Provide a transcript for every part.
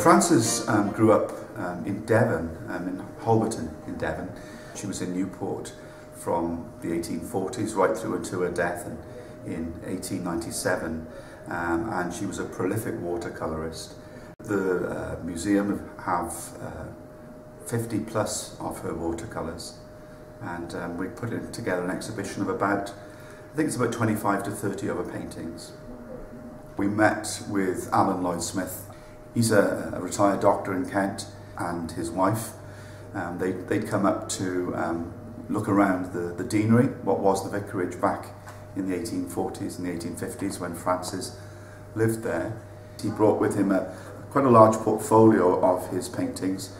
Well, Frances um, grew up um, in Devon, um, in Holberton in Devon. She was in Newport from the 1840s right through until her death in, in 1897 um, and she was a prolific watercolourist. The uh, museum have uh, 50 plus of her watercolours and um, we put together an exhibition of about, I think it's about 25 to 30 of her paintings. We met with Alan Lloyd Smith. He's a, a retired doctor in Kent and his wife. Um, they, they'd come up to um, look around the, the deanery, what was the vicarage back in the 1840s and the 1850s when Frances lived there. He brought with him a, quite a large portfolio of his paintings,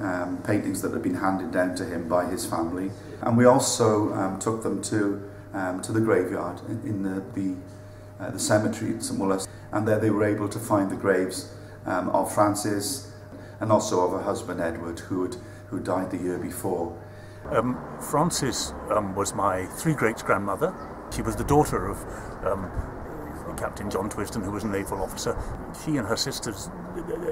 um, paintings that had been handed down to him by his family. And we also um, took them to, um, to the graveyard in, in the, the, uh, the cemetery at St Woolos. And there they were able to find the graves um, of Frances and also of her husband Edward, who, had, who died the year before. Um, Frances um, was my three greats grandmother. She was the daughter of um, Captain John Twiston, who was a naval officer. She and her sisters,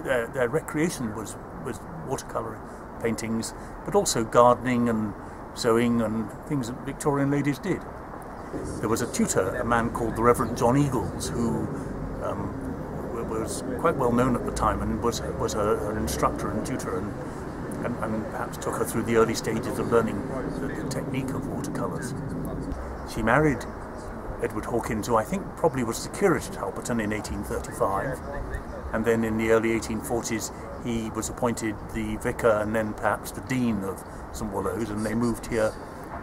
their, their recreation was, was watercolouring, paintings, but also gardening and sewing and things that Victorian ladies did. There was a tutor, a man called the Reverend John Eagles, who um, was quite well known at the time and was, was an instructor and tutor and and, and perhaps took her through the early stages of learning the, the technique of watercolours. She married Edward Hawkins, who I think probably was curate at Halberton in 1835, and then in the early 1840s he was appointed the vicar and then perhaps the dean of St Woolos, and they moved here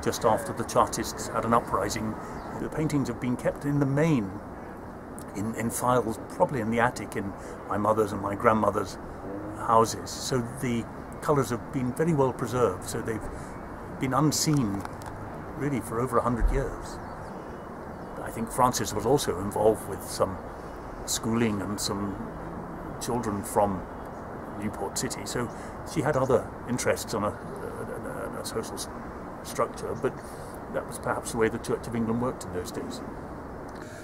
just after the Chartists had an uprising. The paintings have been kept in the main in, in files, probably in the attic in my mother's and my grandmother's houses. So the colours have been very well preserved, so they've been unseen really for over a hundred years. I think Frances was also involved with some schooling and some children from Newport City, so she had other interests on a, a, a social structure, but that was perhaps the way the Church of England worked in those days.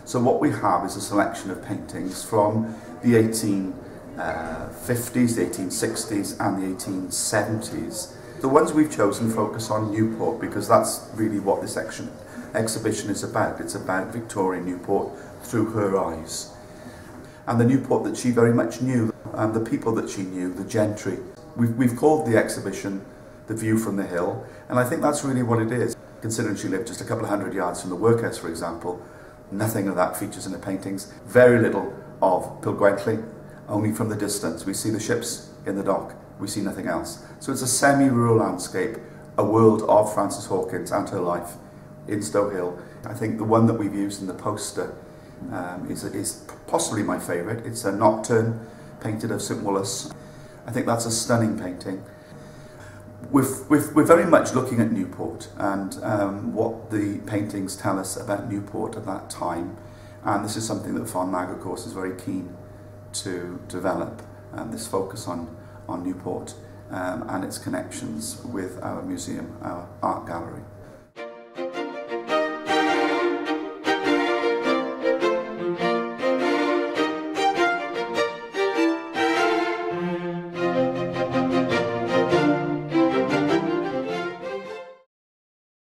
So what we have is a selection of paintings from the 18 uh, 50s, the 1860s and the 1870s. The ones we've chosen focus on Newport because that's really what this section, exhibition is about. It's about Victoria Newport through her eyes. And the Newport that she very much knew, and the people that she knew, the gentry. We've, we've called the exhibition The View from the Hill, and I think that's really what it is. Considering she lived just a couple of hundred yards from the workhouse, for example, nothing of that features in the paintings. Very little of Pillgwenlly, only from the distance. We see the ships in the dock, we see nothing else. So it's a semi-rural landscape, a world of Frances Hawkins and her life in Stow Hill. I think the one that we've used in the poster um, is, is possibly my favourite. It's a nocturne painted of St Woolos. I think that's a stunning painting. we've, we've, we're very much looking at Newport and um, what the paintings tell us about Newport at that time. And this is something that Farnag, of course, is very keen to develop, um, this focus on, on Newport um, and its connections with our museum, our art gallery.